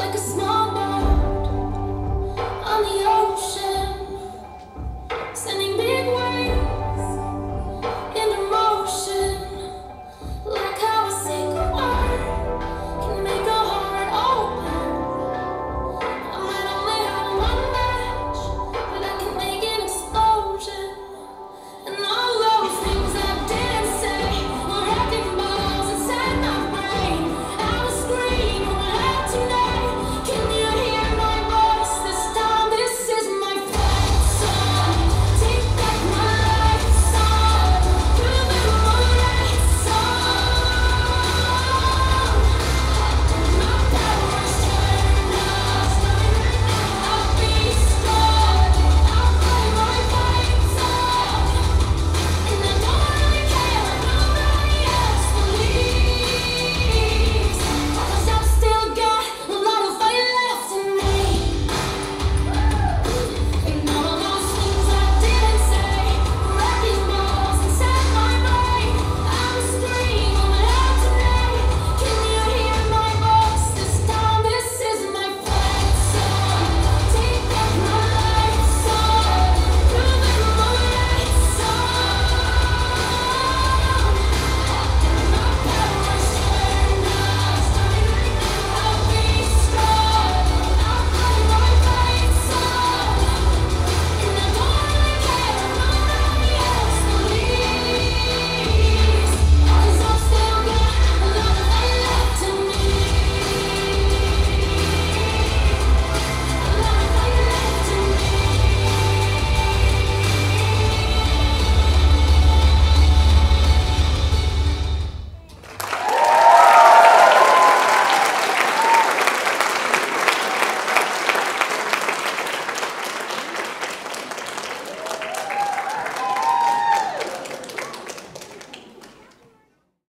like a small boy.